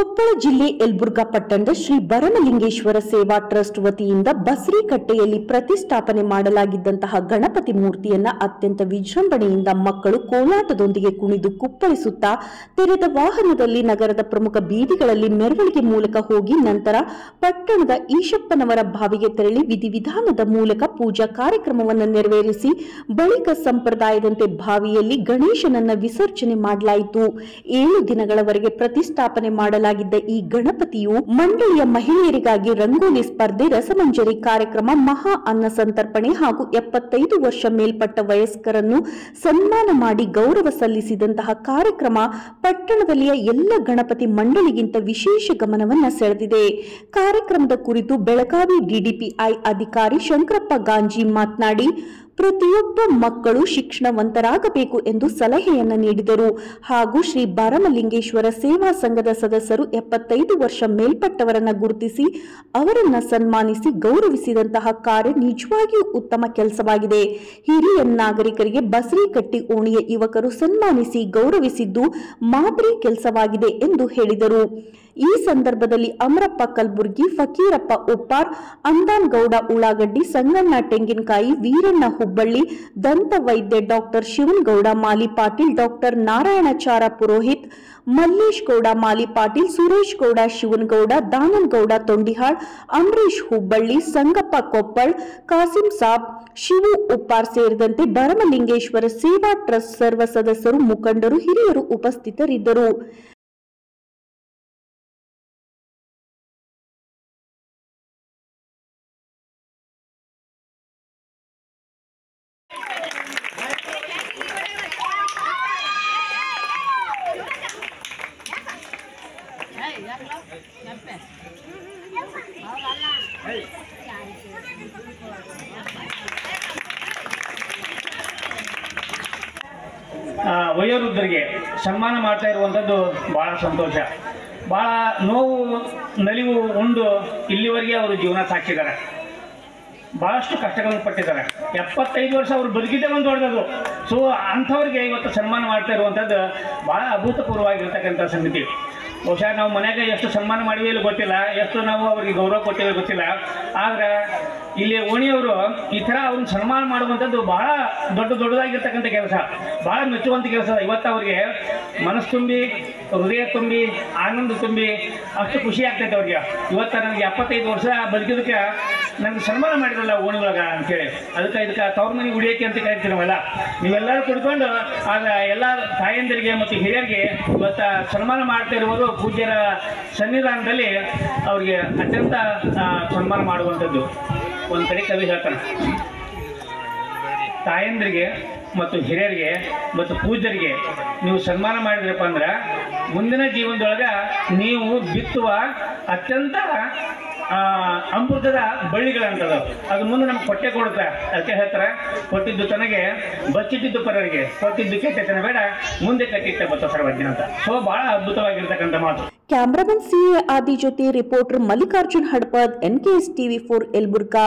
ಕೊಪ್ಪಳ ಜಿಲ್ಲೆ ಯಲಬುರ್ಗಾ ಪಟ್ಟಣದ ಶ್ರೀ ಭರಮಲಿಂಗೇಶ್ವರ ಸೇವಾ ಟ್ರಸ್ಟ್ ವತಿಯಿಂದ ಬಸರಿಕಟ್ಟೆಯಲ್ಲಿ ಪ್ರತಿಷ್ಠಾಪನೆ ಮಾಡಲಾಗಿದ್ದಂತಹ ಗಣಪತಿ ಮೂರ್ತಿಯನ್ನ ಅತ್ಯಂತ ವಿಜೃಂಭಣೆಯಿಂದ ಮಕ್ಕಳು ಕೋಲಾಟದೊಂದಿಗೆ ಕುಣಿದು ಕುಪ್ಪಳಿಸುತ್ತಾ ತೆರೆದ ವಾಹನದಲ್ಲಿ ನಗರದ ಪ್ರಮುಖ ಬೀದಿಗಳಲ್ಲಿ ಮೆರವಣಿಗೆ ಮೂಲಕ ಹೋಗಿ ನಂತರ ಪಟ್ಟಣದ ಈಶಪ್ಪನವರ ಬಾವಿಗೆ ತೆರಳಿ ವಿಧಿವಿಧಾನದ ಮೂಲಕ ಪೂಜಾ ಕಾರ್ಯಕ್ರಮವನ್ನು ನೆರವೇರಿಸಿ ಬಳಿಕ ಸಂಪ್ರದಾಯದಂತೆ ಬಾವಿಯಲ್ಲಿ ಗಣೇಶನನ್ನ ವಿಸರ್ಜನೆ ಮಾಡಲಾಯಿತು. ಏಳು ದಿನಗಳವರೆಗೆ ಪ್ರತಿಷ್ಠಾಪನೆ ಮಾಡಲಾಗಿದ್ದ ಈ ಗಣಪತಿಯು ಮಂಡಳಿಯ ಮಹಿಳೆಯರಿಗಾಗಿ ರಂಗೋಲಿ ಸ್ಪರ್ಧೆ, ರಸಮಂಜರಿ ಕಾರ್ಯಕ್ರಮ, ಮಹಾ ಅನ್ನ ಸಂತರ್ಪಣೆ ಹಾಗೂ ಎಪ್ಪತ್ತೈದು ವರ್ಷ ಮೇಲ್ಪಟ್ಟ ವಯಸ್ಕರನ್ನು ಸನ್ಮಾನ ಮಾಡಿ ಗೌರವ ಸಲ್ಲಿಸಿದಂತಹ ಕಾರ್ಯಕ್ರಮ ಪಟ್ಟಣದಲ್ಲಿಯ ಎಲ್ಲ ಗಣಪತಿ ಮಂಡಳಿಗಿಂತ ವಿಶೇಷ ಗಮನವನ್ನು ಸೆಳೆದಿದೆ. ಕಾರ್ಯಕ್ರಮದ ಕುರಿತು ಬೆಳಗಾವಿ ಡಿಡಿಪಿಐ ಅಧಿಕಾರಿ ಶಂಕರಪ್ಪ ಗಾಂಜಿ ಮಾತನಾಡಿ ಪ್ರತಿಯೊಬ್ಬ ಮಕ್ಕಳು ಶಿಕ್ಷಣವಂತರಾಗಬೇಕು ಎಂದು ಸಲಹೆಯನ್ನು ನೀಡಿದರು. ಹಾಗೂ ಶ್ರೀ ಬಾರಮಲಿಂಗೇಶ್ವರ ಸೇವಾ ಸಂಘದ ಸದಸ್ಯರು ಎಪ್ಪತ್ತೈದು ವರ್ಷ ಮೇಲ್ಪಟ್ಟವರನ್ನು ಗುರುತಿಸಿ, ಅವರನ್ನು ಸನ್ಮಾನಿಸಿ ಗೌರವಿಸಿದಂತಹ ಕಾರ್ಯ ನಿಜವಾಗಿಯೂ ಉತ್ತಮ ಕೆಲಸವಾಗಿದೆ. ಹಿರಿಯ ನಾಗರಿಕರಿಗೆ ಬಸರಿ ಕಟ್ಟಿ ಓಣಿಯ ಯುವಕರು ಸನ್ಮಾನಿಸಿ ಗೌರವಿಸಿದ್ದು ಮಾದರಿ ಕೆಲಸವಾಗಿದೆ ಎಂದು ಹೇಳಿದರು. ಈ ಸಂದರ್ಭದಲ್ಲಿ ಅಮರಪ್ಪ ಕಲ್ಬುರ್ಗಿ, ಫಕೀರಪ್ಪ ಉಪ್ಪಾರ್, ಅಂದಾನ್ ಗೌಡ ಉಳ್ಳಾಗಡ್ಡಿ, ಸಂಗಣ್ಣ ತೆಂಗಿನಕಾಯಿ, ವೀರಣ್ಣ ಹುಬ್ಬಳ್ಳಿ, ದಂತ ವೈದ್ಯ ಡಾಕ್ಟರ್ ಶಿವನಗೌಡ, ಮಾಲಿ ಪಾಟೀಲ್, ಡಾಕ್ಟರ್ ನಾರಾಯಣಚಾರ ಪುರೋಹಿತ್, ಮಲ್ಲೇಶ್ ಗೌಡ, ಮಾಲಿ ಪಾಟೀಲ್, ಸುರೇಶ್ ಗೌಡ, ಶಿವನಗೌಡ ದಾನನಗೌಡ ತೊಂಡಿಹಾಳ್ ಅಂಬರೀಶ್ ಹುಬ್ಬಳ್ಳಿ, ಸಂಗಪ್ಪ ಕೊಪ್ಪಳ್, ಕಾಸಿಂ ಸಾಬ್, ಶಿವು ಉಪ್ಪಾರ್ ಸೇರಿದಂತೆ ಭರಮಲಿಂಗೇಶ್ವರ ಸೇವಾ ಟ್ರಸ್ಟ್ ಸರ್ವ ಸದಸ್ಯರು, ಮುಖಂಡರು, ಹಿರಿಯರು ಉಪಸ್ಥಿತರಿದ್ದರು. ವಯೋವೃದ್ಧರಿಗೆ ಸನ್ಮಾನ ಮಾಡ್ತಾ ಇರುವಂಥದ್ದು ಭಾಳ ಸಂತೋಷ. ಭಾಳ ನೋವು, ನಲಿವು ಉಂಡು ಇಲ್ಲಿವರೆಗೆ ಅವರು ಜೀವನ ಸಾಕಿದ್ದಾರೆ ಭಾಳಷ್ಟು ಕಷ್ಟಗಳನ್ನು ಪಟ್ಟಿದ್ದಾರೆ. ಎಪ್ಪತ್ತೈದು ವರ್ಷ ಅವರು ಬದುಕಿದ್ದೇ ಒಂದು ದೊಡ್ಡದು. ಸೊ ಅಂಥವ್ರಿಗೆ ಇವತ್ತು ಸನ್ಮಾನ ಮಾಡ್ತಾ ಇರುವಂಥದ್ದು ಭಾಳ ಅಭೂತಪೂರ್ವವಾಗಿರ್ತಕ್ಕಂಥ ಸಂಗತಿ. ಬಹುಶಃ ನಾವು ಮನೆಯಾಗ ಎಷ್ಟು ಸನ್ಮಾನ ಮಾಡಿವೆ ಇಲ್ಲಿ ಗೊತ್ತಿಲ್ಲ, ಎಷ್ಟು ನಾವು ಅವ್ರಿಗೆ ಗೌರವ ಕೊಟ್ಟಿವೆ ಗೊತ್ತಿಲ್ಲ. ಆದ್ರೆ ಇಲ್ಲಿ ಓಣಿಯವರು ಈ ಥರ ಅವ್ರನ್ನ ಸನ್ಮಾನ ಮಾಡುವಂಥದ್ದು ಬಹಳ ದೊಡ್ಡ ದೊಡ್ಡದಾಗಿರ್ತಕ್ಕಂಥ ಕೆಲಸ, ಬಹಳ ಮೆಚ್ಚುವಂಥ ಕೆಲಸ. ಇವತ್ತು ಅವ್ರಿಗೆ ಮನಸ್ಸು ತುಂಬಿ, ಹೃದಯ ತುಂಬಿ, ಆನಂದ ತುಂಬಿ ಅಷ್ಟು ಖುಷಿ ಆಗ್ತೈತೆ ಅವ್ರಿಗೆ. ಇವತ್ತು ನನಗೆ ಎಪ್ಪತ್ತೈದು ವರ್ಷ ಬದುಕಿದಕ್ಕೆ ನನಗೆ ಸನ್ಮಾನ ಮಾಡಿದ್ರಲ್ಲ ಓಣಿಯೊಳಗ ಅಂತೇಳಿ. ಅದಕ್ಕೆ ಇದಕ್ಕೆ ತವ್ರ ಮನೆ ಉಳಿಯಕ್ಕೆ ಅಂತ ಕರಿತೀವಿ ನಾವೆಲ್ಲ. ನೀವೆಲ್ಲರೂ ಕುಡ್ಕೊಂಡು ಆಗ ಎಲ್ಲ ತಾಯಂದಿರಿಗೆ ಮತ್ತು ಹಿರಿಯರಿಗೆ ಇವತ್ತು ಸನ್ಮಾನ ಮಾಡ್ತಾ ಇರುವುದು ಪೂಜ್ಯರ ಸನ್ನಿಧಾನದಲ್ಲಿ ಅವ್ರಿಗೆ ಅತ್ಯಂತ ಸನ್ಮಾನ ಮಾಡುವಂಥದ್ದು. ಒಂದು ಕಡೆ ಕವಿ ಹೇಳ್ತಾನೆ. ತಾಯಂದ್ರಿಗೆ ಮತ್ತು ಹಿರಿಯರಿಗೆ ಮತ್ತು ಪೂಜ್ಯರಿಗೆ ನೀವು ಸನ್ಮಾನ ಮಾಡಿದ್ರಪ್ಪ ಅಂದ್ರೆ ಮುಂದಿನ ಜೀವನದೊಳಗೆ ನೀವು ಬಿತ್ತುವ ಅತ್ಯಂತ ಅಮೃತದ ಬಳ್ಳಿಗಳಂತದ ಅದು ಮುಂದೆ ನಮ್ಗೆ ಕೊಟ್ಟೆ ಕೊಡುತ್ತೆ. ಅದಕ್ಕೆ ಹೇಳ್ತಾರೆ, ಕೊಟ್ಟಿದ್ದು ತನಗೆ, ಬಚ್ಚಿಟ್ಟಿದ್ದು ಪರರಿಗೆ. ಕೊಟ್ಟಿದ್ದು ಕೆಟ್ಟತನ ಬೇಡ, ಮುಂದೆ ಕಟ್ಟಿಟ್ಟ ಬತ್ತ ಸರ್ವಜ್ಞ ಅಂತ. ಸೊ ಬಹಳ ಅದ್ಭುತವಾಗಿರ್ತಕ್ಕಂಥ ಮಾತು. ಕ್ಯಾಮ್ರಾಮನ್ ಸಿಎ ಆದಿ ಜೊತೆ reporter Mallikarjun Hadpad, N K S TV four Yelburga.